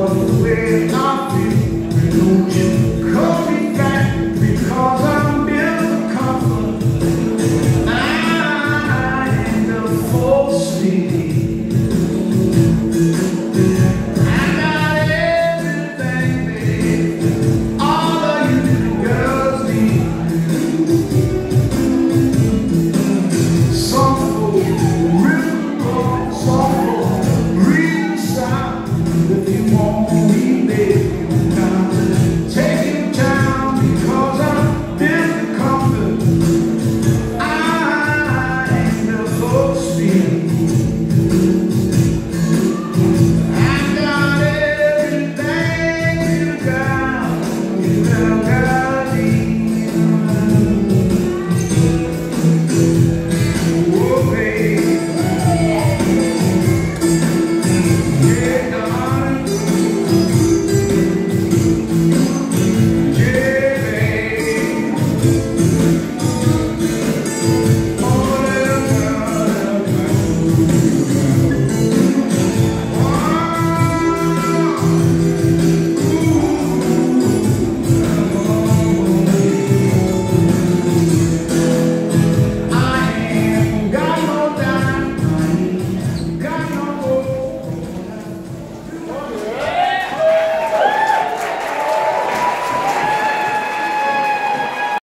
was the way